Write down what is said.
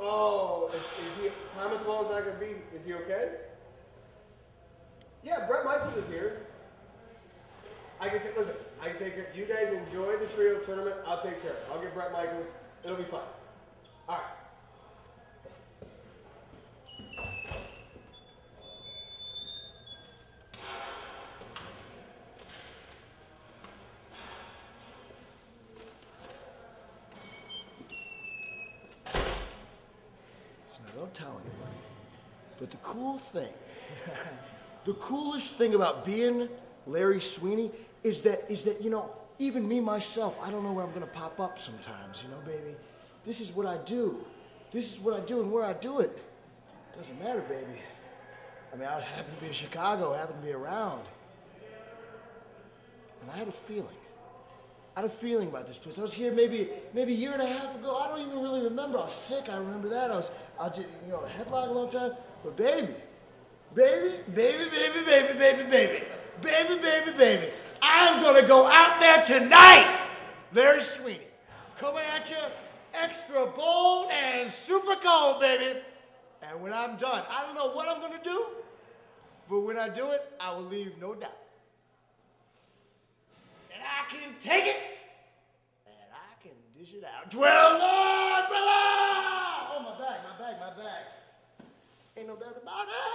Oh, is, is he? Thomas Wall is not going to be. Is he okay? Yeah, Brett Michaels is here. I can take. Listen, I can take care. You guys enjoy the trios tournament. I'll take care. I'll get Brett Michaels. It'll be fine. All right. Don't tell anybody. But the cool thing, the coolest thing about being Larry Sweeney is that is that you know even me myself I don't know where I'm gonna pop up sometimes. You know, baby. This is what I do. This is what I do and where I do it. Doesn't matter, baby. I mean, I was happen to be in Chicago, happen to be around, and I had a feeling. Had a feeling about this place. I was here maybe maybe a year and a half ago. I don't even really remember. I was sick. I remember that. I was I did you know headlock a long time. But baby, baby, baby, baby, baby, baby, baby, baby, baby, baby. I'm gonna go out there tonight. Larry Sweeney, coming at you extra bold and super cold, baby. And when I'm done, I don't know what I'm gonna do, but when I do it, I will leave no doubt and I can take it, Can it out. Twelve Lord, brother! Oh, my bag, my bag, my bag. Ain't no doubt about it.